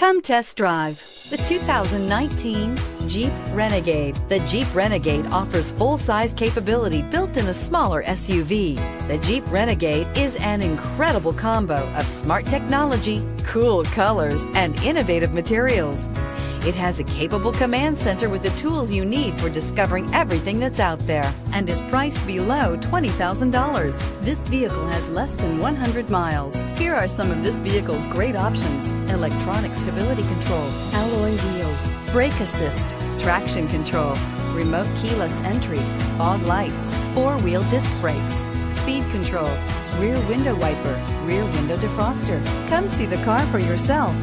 Come test drive the 2019 Jeep Renegade. The Jeep Renegade offers full-size capability built in a smaller SUV. The Jeep Renegade is an incredible combo of smart technology, cool colors, and innovative materials. It has a capable command center with the tools you need for discovering everything that's out there and is priced below $20,000. This vehicle has less than 100 miles. Here are some of this vehicle's great options. Electronic stability control, alloy wheels, brake assist, traction control, remote keyless entry, fog lights, four-wheel disc brakes, speed control, rear window wiper, rear window defroster. Come see the car for yourself.